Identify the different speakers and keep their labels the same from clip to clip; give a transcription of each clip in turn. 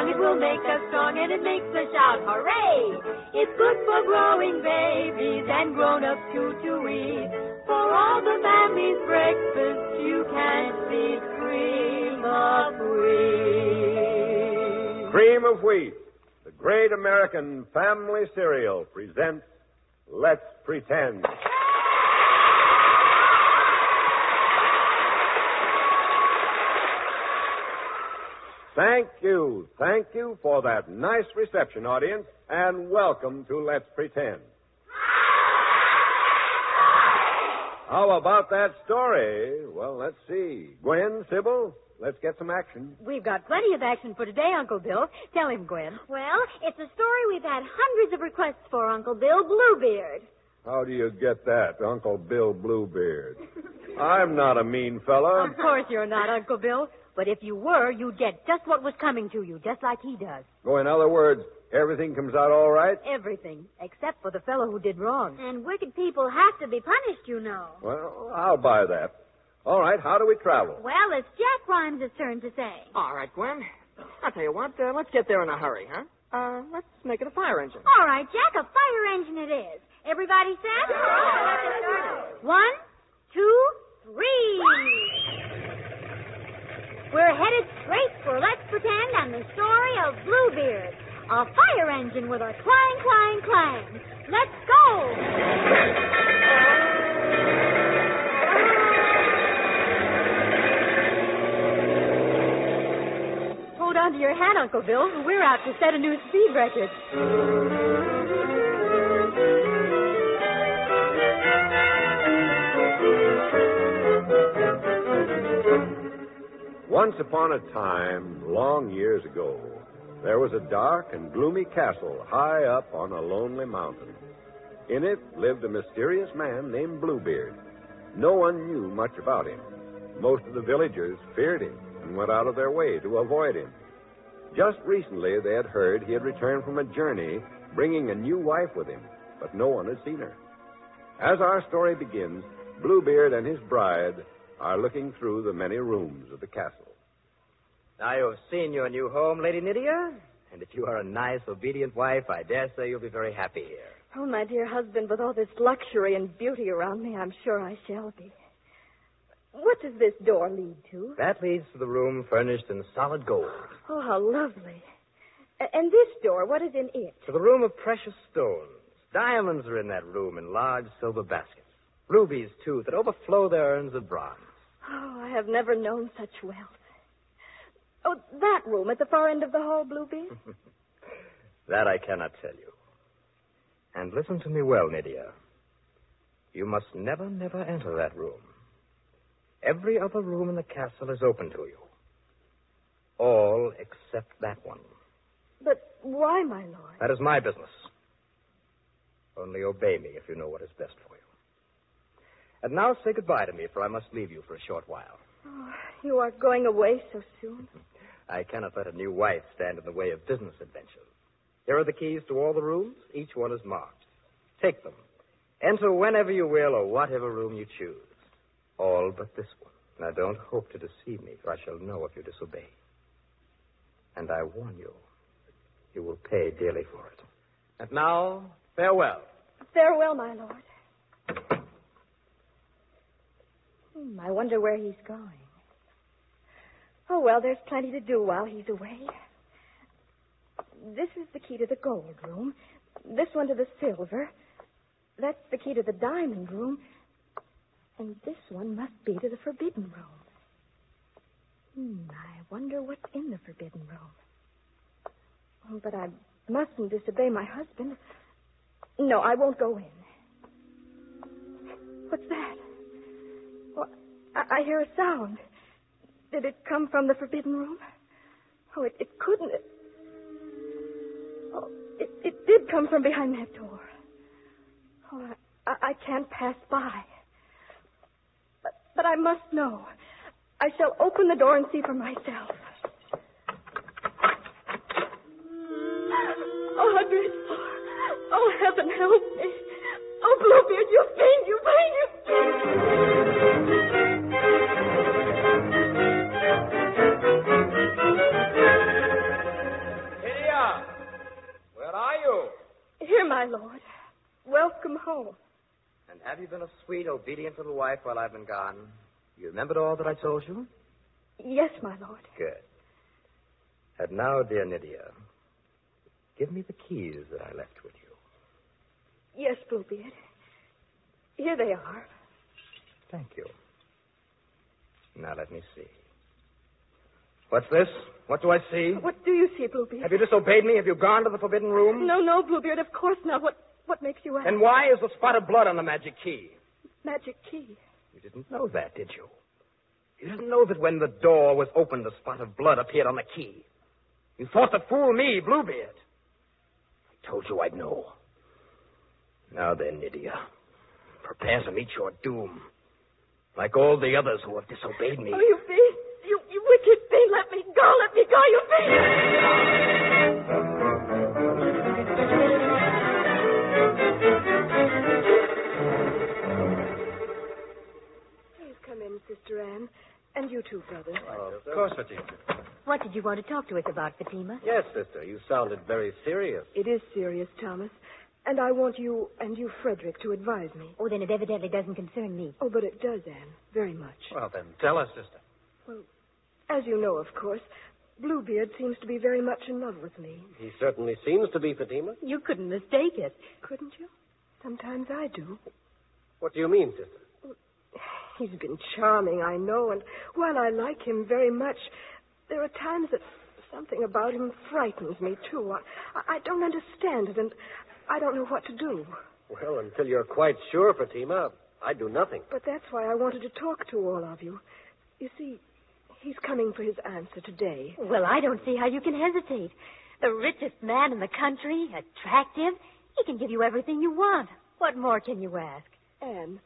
Speaker 1: along, it will make us strong, and it makes us shout, hooray! It's good for growing babies and grown-ups too to eat. For all the mammy's breakfast, you can feed cream of wheat.
Speaker 2: Cream of Wheat, the great American family cereal, presents Let's Pretend. Thank you, thank you for that nice reception, audience, and welcome to Let's Pretend. How about that story? Well, let's see. Gwen, Sybil, let's get some action.
Speaker 3: We've got plenty of action for today, Uncle Bill. Tell him, Gwen.
Speaker 4: Well, it's a story we've had hundreds of requests for, Uncle Bill Bluebeard.
Speaker 2: How do you get that, Uncle Bill Bluebeard? I'm not a mean fella.
Speaker 3: Of course you're not, Uncle Bill. But if you were, you'd get just what was coming to you, just like he does.
Speaker 2: Oh, in other words, everything comes out all right?
Speaker 3: Everything, except for the fellow who did wrong.
Speaker 4: And wicked people have to be punished, you know.
Speaker 2: Well, I'll buy that. All right, how do we travel?
Speaker 4: Well, it's Jack Grimes' turn to say.
Speaker 5: All right, Gwen. I'll tell you what, uh, let's get there in a hurry, huh? Uh, let's make it a fire engine.
Speaker 4: All right, Jack, a fire engine it is. Everybody set? One, two, three. We're headed straight for Let's Pretend and the story of Bluebeard, a fire engine with a clang, clang, clang. Let's go!
Speaker 3: Hold on to your hat, Uncle Bill. We're out to set a new speed record.
Speaker 2: Once upon a time, long years ago, there was a dark and gloomy castle high up on a lonely mountain. In it lived a mysterious man named Bluebeard. No one knew much about him. Most of the villagers feared him and went out of their way to avoid him. Just recently, they had heard he had returned from a journey bringing a new wife with him, but no one had seen her. As our story begins, Bluebeard and his bride are looking through the many rooms of the castle.
Speaker 6: Now you have seen your new home, Lady Nydia, and if you are a nice, obedient wife, I dare say you'll be very happy here.
Speaker 3: Oh, my dear husband, with all this luxury and beauty around me, I'm sure I shall be. What does this door lead to?
Speaker 6: That leads to the room furnished in solid gold.
Speaker 3: Oh, how lovely. And this door, what is in it?
Speaker 6: To the room of precious stones. Diamonds are in that room in large silver baskets. Rubies, too, that overflow their urns of bronze.
Speaker 3: Oh, I have never known such wealth. Oh, that room at the far end of the hall, Bluebeard?
Speaker 6: That I cannot tell you. And listen to me well, Nydia. You must never, never enter that room. Every other room in the castle is open to you. All except that one.
Speaker 3: But why, my lord?
Speaker 6: That is my business. Only obey me if you know what is best for you. And now say goodbye to me, for I must leave you for a short while.
Speaker 3: Oh, you are going away so soon.
Speaker 6: I cannot let a new wife stand in the way of business adventures. Here are the keys to all the rooms. Each one is marked. Take them. Enter whenever you will or whatever room you choose. All but this one. Now, don't hope to deceive me, for I shall know if you disobey. And I warn you, you will pay dearly for it. And now, farewell.
Speaker 3: Farewell, my lord. Hmm, I wonder where he's going. Oh, well, there's plenty to do while he's away. This is the key to the gold room. This one to the silver. That's the key to the diamond room. And this one must be to the forbidden room. Hmm, I wonder what's in the forbidden room. Oh, but I mustn't disobey my husband. No, I won't go in. What's that? I, I hear a sound. Did it come from the forbidden room? Oh, it, it couldn't. Oh, it, it did come from behind that door. Oh, I, I, can't pass by. But, but I must know. I shall open the door and see for myself. Oh. Oh, heaven help me.
Speaker 6: Obedient little wife while I've been gone? You remembered all that I told you?
Speaker 3: Yes, my lord.
Speaker 6: Good. And now, dear Nydia, give me the keys that I left with you.
Speaker 3: Yes, Bluebeard. Here they are.
Speaker 6: Thank you. Now let me see. What's this? What do I see?
Speaker 3: What do you see, Bluebeard?
Speaker 6: Have you disobeyed me? Have you gone to the forbidden room?
Speaker 3: No, no, Bluebeard, of course not. What what makes you ask?
Speaker 6: And why is the spot of blood on the magic key?
Speaker 3: Magic key.
Speaker 6: You didn't know that, did you? You didn't know that when the door was opened, a spot of blood appeared on the key. You thought to fool me, Bluebeard. I told you I'd know. Now then, Nydia, prepare to meet your doom. Like all the others who have disobeyed me.
Speaker 3: Oh, you fiend! You, you wicked fiend! Let me go! Let me go, you fiend! Too, brother.
Speaker 7: Of course, Fatima.
Speaker 4: What did you want to talk to us about, Fatima?
Speaker 7: Yes, sister. You sounded very serious.
Speaker 3: It is serious, Thomas. And I want you and you, Frederick, to advise me.
Speaker 4: Oh, then it evidently doesn't concern me.
Speaker 3: Oh, but it does, Anne. Very much.
Speaker 7: Well, then tell us, sister.
Speaker 3: Well, as you know, of course, Bluebeard seems to be very much in love with me.
Speaker 7: He certainly seems to be, Fatima.
Speaker 4: You couldn't mistake it.
Speaker 3: Couldn't you? Sometimes I do.
Speaker 7: What do you mean, sister?
Speaker 3: He's been charming, I know, and while I like him very much, there are times that something about him frightens me, too. I, I don't understand it, and I don't know what to do.
Speaker 7: Well, until you're quite sure, Fatima, I'd do nothing.
Speaker 3: But that's why I wanted to talk to all of you. You see, he's coming for his answer today.
Speaker 4: Well, I don't see how you can hesitate. The richest man in the country, attractive. He can give you everything you want. What more can you ask?
Speaker 3: Anne,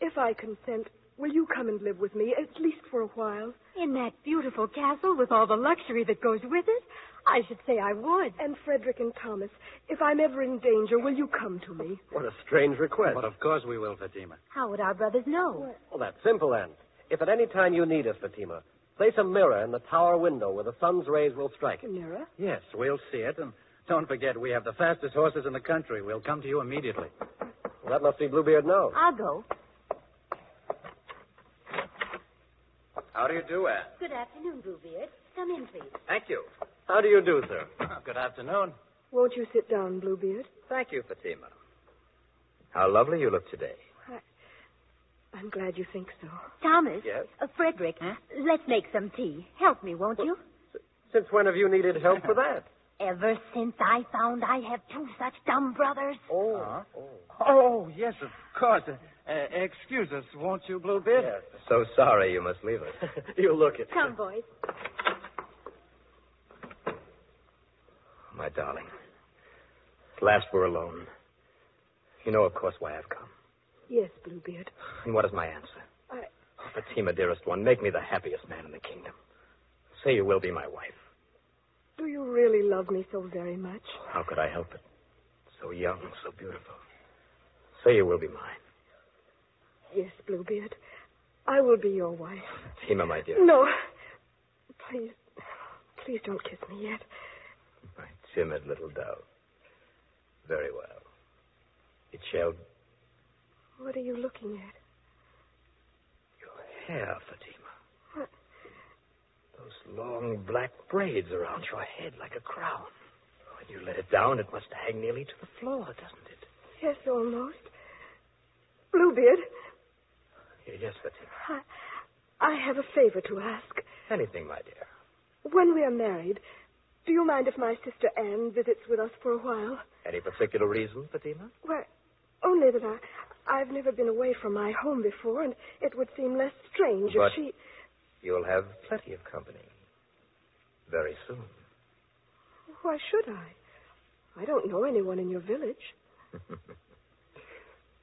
Speaker 3: if I consent, will you come and live with me, at least for a while?
Speaker 4: In that beautiful castle with all the luxury that goes with it? I should say I would.
Speaker 3: And Frederick and Thomas, if I'm ever in danger, will you come to me?
Speaker 7: What a strange request.
Speaker 8: But of course we will, Fatima.
Speaker 4: How would our brothers know?
Speaker 7: Well, that's simple, then. If at any time you need us, Fatima, place a mirror in the tower window where the sun's rays will strike
Speaker 3: A
Speaker 7: it.
Speaker 3: mirror?
Speaker 8: Yes, we'll see it. And don't forget, we have the fastest horses in the country. We'll come to you immediately.
Speaker 7: Well, that must be Bluebeard now.
Speaker 4: I'll go.
Speaker 6: How do you do, Anne?
Speaker 4: Good afternoon, Bluebeard. Come in, please.
Speaker 6: Thank you.
Speaker 7: How do you do, sir?
Speaker 8: Good afternoon.
Speaker 3: Won't you sit down, Bluebeard?
Speaker 6: Thank you, Fatima. How lovely you look today.
Speaker 3: I'm glad you think so.
Speaker 4: Thomas.
Speaker 7: Yes?
Speaker 4: Uh, Frederick, let's make some tea. Help me, won't you?
Speaker 7: Since when have you needed help for that?
Speaker 4: Ever since I found I have two such dumb brothers.
Speaker 7: Oh.
Speaker 8: Oh, yes, of course. Uh, excuse us, won't you, Bluebeard?
Speaker 7: Yes.
Speaker 6: So sorry you must leave us.
Speaker 7: you look it.
Speaker 4: Come, boys.
Speaker 6: My darling. At last we're alone. You know, of course, why I've come.
Speaker 3: Yes, Bluebeard.
Speaker 6: And what is my answer?
Speaker 3: I-
Speaker 6: Oh, Fatima, dearest one, make me the happiest man in the kingdom. Say you will be my wife.
Speaker 3: Do you really love me so very much?
Speaker 6: How could I help it? So young, so beautiful. Say you will be mine.
Speaker 3: Yes, Bluebeard. I will be your wife.
Speaker 6: Fatima, my dear.
Speaker 3: No. Please, please don't kiss me yet.
Speaker 6: My timid little dove. Very well. It shall.
Speaker 3: What are you looking at?
Speaker 6: Your hair, Fatima.
Speaker 3: What?
Speaker 6: Those long black braids around your head like a crown. When you let it down, it must hang nearly to the floor, doesn't it?
Speaker 3: Yes, almost. Bluebeard,
Speaker 6: Yes, Fatima.
Speaker 3: I, I have a favor to ask.
Speaker 6: Anything, my dear.
Speaker 3: When we are married, do you mind if my sister Anne visits with us for a while?
Speaker 6: Any particular reason, Fatima?
Speaker 3: Well, only that I, I've never been away from my home before, and it would seem less strange
Speaker 6: But-
Speaker 3: if she.
Speaker 6: You'll have plenty of company. Very soon.
Speaker 3: Why should I? I don't know anyone in your village.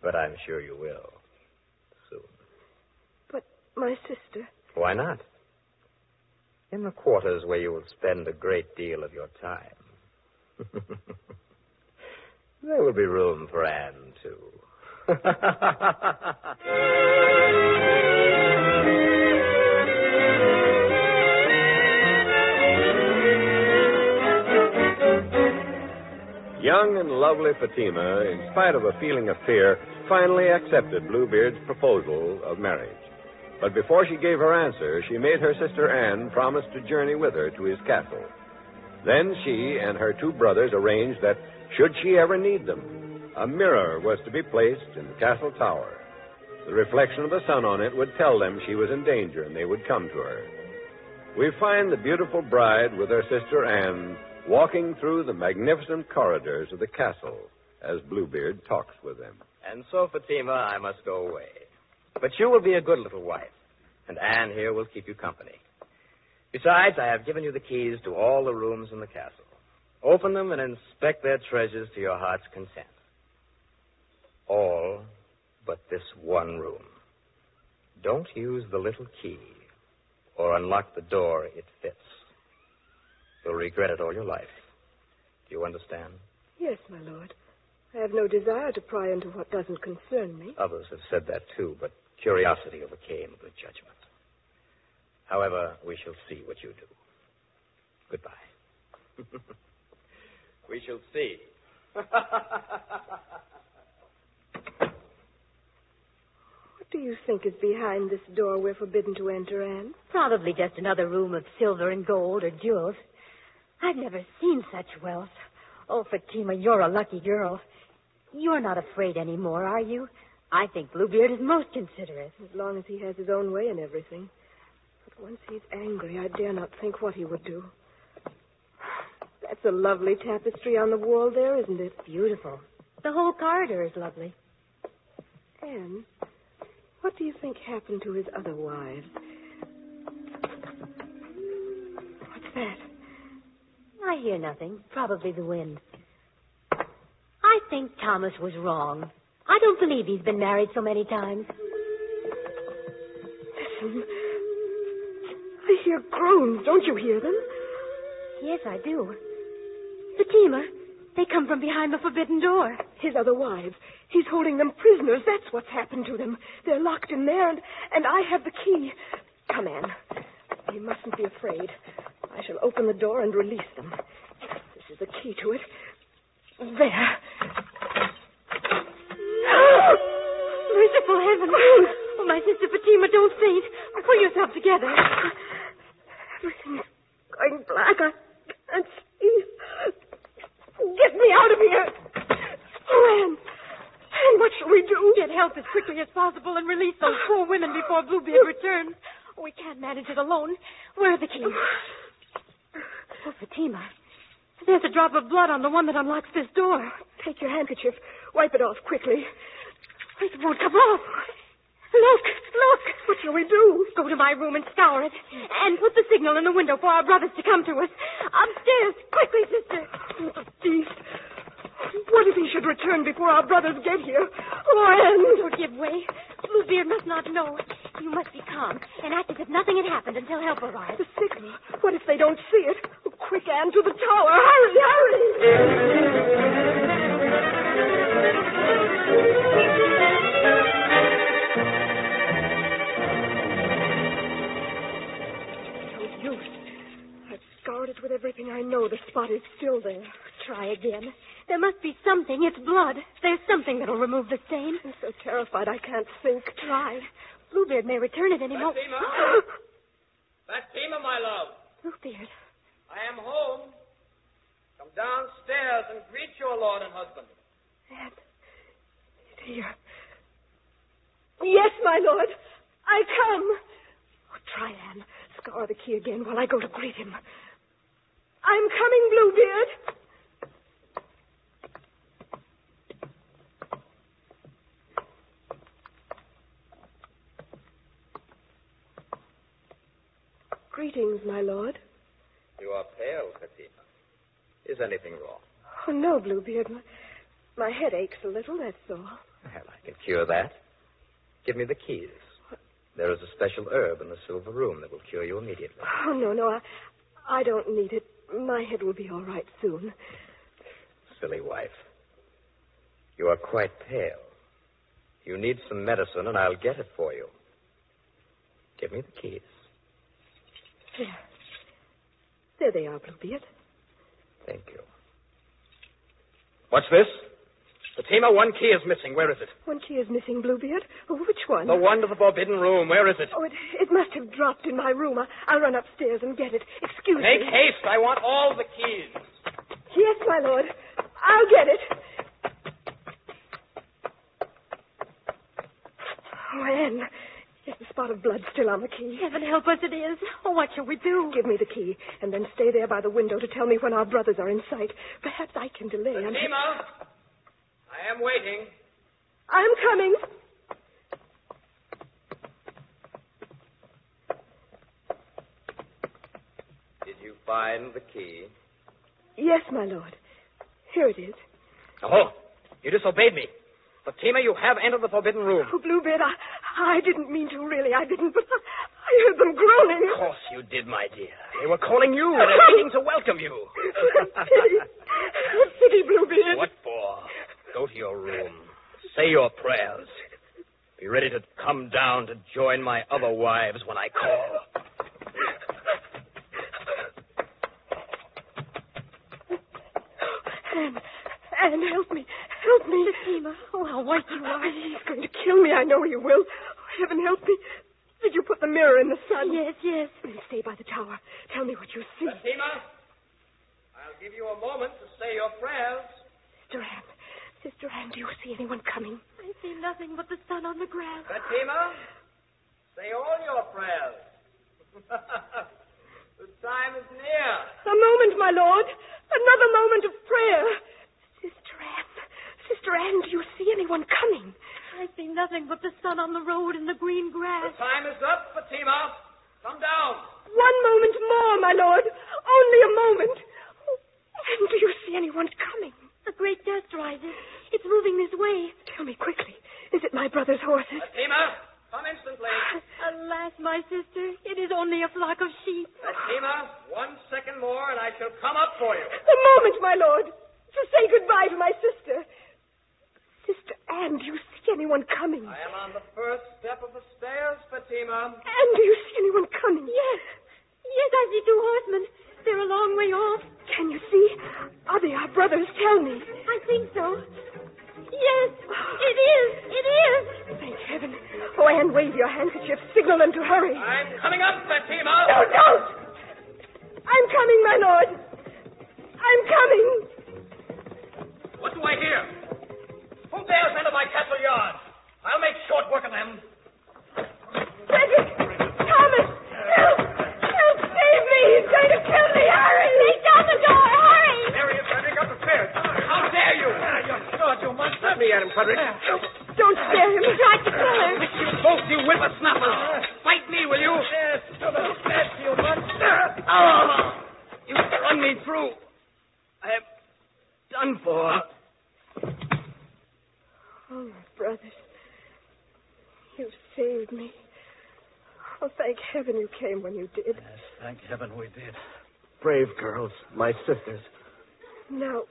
Speaker 6: but I'm sure you will. Soon.
Speaker 3: But my sister.
Speaker 6: Why not? In the quarters where you will spend a great deal of your time. there will be room for Anne, too.
Speaker 2: Young and lovely Fatima, in spite of a feeling of fear, finally accepted Bluebeard's proposal of marriage. But before she gave her answer, she made her sister Anne promise to journey with her to his castle. Then she and her two brothers arranged that, should she ever need them, a mirror was to be placed in the castle tower. The reflection of the sun on it would tell them she was in danger and they would come to her. We find the beautiful bride with her sister Anne walking through the magnificent corridors of the castle as Bluebeard talks with them.
Speaker 6: And so, Fatima, I must go away. But you will be a good little wife, and Anne here will keep you company. Besides, I have given you the keys to all the rooms in the castle. Open them and inspect their treasures to your heart's content. All but this one room. Don't use the little key or unlock the door it fits. You'll regret it all your life. Do you understand?
Speaker 3: Yes, my lord. I have no desire to pry into what doesn't concern me.
Speaker 6: Others have said that too, but curiosity overcame good judgment. However, we shall see what you do. Goodbye. we shall see.
Speaker 3: What do you think is behind this door we're forbidden to enter, Anne?
Speaker 1: Probably just another room of silver and gold or jewels. I've never seen such wealth. Oh, Fatima, you're a lucky girl. You're not afraid anymore, are you? I think Bluebeard is most considerate.
Speaker 3: As long as he has his own way in everything. But once he's angry, I dare not think what he would do. That's a lovely tapestry on the wall there, isn't it?
Speaker 1: Beautiful. The whole corridor is lovely.
Speaker 3: Anne, what do you think happened to his other wives? What's that?
Speaker 1: I hear nothing. Probably the wind. I think Thomas was wrong. I don't believe he's been married so many times.
Speaker 3: Listen. I hear groans. Don't you hear them?
Speaker 1: Yes, I do. Fatima, they come from behind the forbidden door.
Speaker 3: His other wives. He's holding them prisoners. That's what's happened to them. They're locked in there, and, and I have the key. Come, Anne. You mustn't be afraid. I shall open the door and release them. This is the key to it. There.
Speaker 1: Merciful heaven. Oh, oh, my sister Fatima, don't faint. Pull yourself together.
Speaker 3: Everything's going black. I can't see. Get me out of here. Oh, Anne. Anne, what shall we do?
Speaker 1: Get help as quickly as possible and release those poor women before Bluebeard returns. We can't manage it alone. Where are the keys? Oh, Fatima. There's a drop of blood on the one that unlocks this door.
Speaker 3: Take your handkerchief. Wipe it off quickly.
Speaker 1: It won't come off. Look, look.
Speaker 3: What shall we do?
Speaker 1: Go to my room and scour it. And put the signal in the window for our brothers to come to us. Upstairs. Quickly, sister.
Speaker 3: Oh, the beast. What if he should return before our brothers get here? Oh, Anne.
Speaker 1: Don't give way. Bluebeard must not know. You must be calm and act as if nothing had happened until help arrives.
Speaker 3: The signal. What if they don't see it? Oh, quick, Anne, to the tower. Hurry, hurry. Everything I know. The spot is still there.
Speaker 1: Try again. There must be something. It's blood. There's something that'll remove the stain.
Speaker 3: I'm so terrified I can't think.
Speaker 1: Try. Bluebeard may return at any moment.
Speaker 6: Fatima? Fatima, my love.
Speaker 1: Bluebeard.
Speaker 6: I am home. Come downstairs and greet your lord and husband.
Speaker 3: Anne, he's here. Yes, my lord. I come. Oh, try, Anne. Scour the key again while I go to greet him. I'm coming, Bluebeard. Greetings, my lord.
Speaker 6: You are pale, Fatima. Is anything wrong?
Speaker 3: Oh, no, Bluebeard. My, my head aches a little, that's all.
Speaker 6: Well, I can cure that. Give me the keys. There is a special herb in the silver room that will cure you immediately.
Speaker 3: Oh, no, no, I, I don't need it. My head will be all right soon.
Speaker 6: Silly wife. You are quite pale. You need some medicine, and I'll get it for you. Give me the keys.
Speaker 3: There. There they are, Bluebeard.
Speaker 6: Thank you. What's this? Fatima, one key is missing. Where is it?
Speaker 3: One key is missing, Bluebeard. Oh, which one?
Speaker 6: The one to the forbidden room. Where is it?
Speaker 3: Oh, it, it must have dropped in my room. I, I'll run upstairs and get it. Excuse
Speaker 6: Make
Speaker 3: me.
Speaker 6: Make haste. I want all the keys.
Speaker 3: Yes, my lord. I'll get it. Oh, Anne, is the spot of blood still on the key?
Speaker 1: Heaven help us, it is. Oh, what shall we do?
Speaker 3: Give me the key, and then stay there by the window to tell me when our brothers are in sight. Perhaps I can delay until...
Speaker 6: Fatima, I am waiting.
Speaker 3: I'm coming.
Speaker 6: Did you find the key?
Speaker 3: Yes, my lord. Here it is.
Speaker 6: Oh, you disobeyed me. Fatima, you have entered the forbidden room.
Speaker 3: Oh, Bluebeard, I, I didn't mean to, really. I didn't, but I, I heard them groaning.
Speaker 6: Of course you did, my dear. They were calling you and waiting to welcome you.
Speaker 3: pity. Pity, Bluebeard.
Speaker 6: what for? Go to your room. Say your prayers. Be ready to come down to join my other wives when I call.
Speaker 3: Anne, Anne, help me. Help me.
Speaker 1: Fatima, oh, how white you are.
Speaker 3: He's going to kill me. I know he will. Oh, heaven help me. Did you put the mirror in the sun?
Speaker 1: Yes, yes.
Speaker 3: Then stay by the tower. Tell me what you see.
Speaker 6: Fatima, I'll give you a moment to say your prayers.
Speaker 3: Sister Anne. Sister Anne, do you see anyone coming?
Speaker 1: I see nothing but the sun on the grass.
Speaker 6: Fatima, say all your prayers. the time is near.
Speaker 3: A moment, my lord. Another moment of prayer. Sister Anne. Sister Anne, do you see anyone coming?
Speaker 1: I see nothing but the sun on the road and the green grass.
Speaker 6: The time is up, Fatima. Come down.
Speaker 3: One moment more, my lord. Only a moment. Oh, Anne, do you see anyone coming?
Speaker 1: The great dust rises. It's moving this way.
Speaker 3: Tell me quickly. Is it my brother's horses?
Speaker 6: Fatima, come instantly.
Speaker 1: Alas, my sister, it is only a flock of sheep.
Speaker 6: Fatima, one second more and I shall come up for you.
Speaker 3: A moment, my lord. To say goodbye to my sister. Sister Anne, do you see anyone coming?
Speaker 6: I am on the first step of the stairs, Fatima.
Speaker 3: Anne, do you see anyone coming?
Speaker 1: Yes. Yes, I see two horsemen. They're a long way off.
Speaker 3: Can you see? Are they our brothers? Tell me.
Speaker 1: I think so. Yes, it is. It is.
Speaker 3: Thank heaven. Oh, wave your handkerchief. Signal them to hurry.
Speaker 6: I'm coming up, Fatima.
Speaker 3: No, don't! I'm coming, my lord. I'm coming.
Speaker 6: What do I hear? Who dares enter my castle yard? I'll make short work of them.
Speaker 3: Frederick! Thomas! Help! Help! Save me! He's going to kill me! Hurry!
Speaker 1: Take down the door. Hurry.
Speaker 6: There he is, Frederick, up the stairs. How dare you? you thought you must let me at him, Frederick.
Speaker 3: Don't scare him.
Speaker 1: He tried to kill her.
Speaker 6: You both, you whippersnappers. Fight me, will you? Yes, to the death, you monster. Oh, ah, you run me through. I am done for.
Speaker 3: Oh, my brothers. You saved me. Oh, thank heaven you came when you did.
Speaker 8: Yes, thank heaven we did.
Speaker 7: Brave girls, my sisters.
Speaker 3: Now,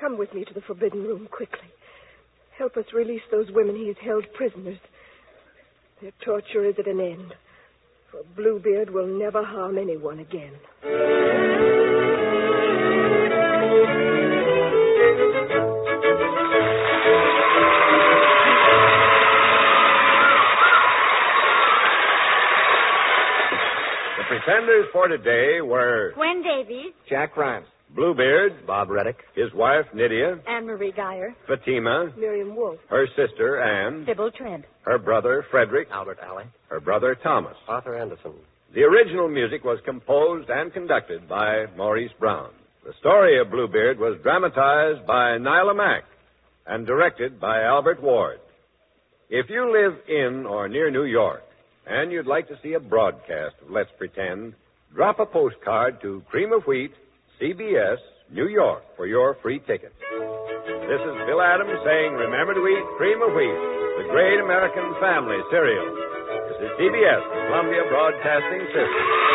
Speaker 3: come with me to the forbidden room quickly. Help us release those women he has held prisoners. Their torture is at an end. For Bluebeard will never harm anyone again.
Speaker 2: The pretenders for today were
Speaker 9: Gwen Davies.
Speaker 6: Jack Rance.
Speaker 2: Bluebeard,
Speaker 6: Bob Readick.
Speaker 2: his wife Nydia,
Speaker 10: Anne Marie Geyer.
Speaker 2: Fatima,
Speaker 3: Miriam Wolfe.
Speaker 2: her sister Anne,
Speaker 10: Sybil Trent.
Speaker 2: her brother Frederick,
Speaker 6: Albert Aley.
Speaker 2: her brother Thomas.
Speaker 7: Arthur Anderson.
Speaker 2: The original music was composed and conducted by Maurice Brown. The story of Bluebeard was dramatized by Nila Mack and directed by Albert Ward. If you live in or near New York and you'd like to see a broadcast of Let's Pretend, drop a postcard to Cream of Wheat, CBS, New York for your free ticket. This is Bill Adams saying remember to eat Cream of Wheat, the great American family cereal. This is CBS, Columbia Broadcasting System.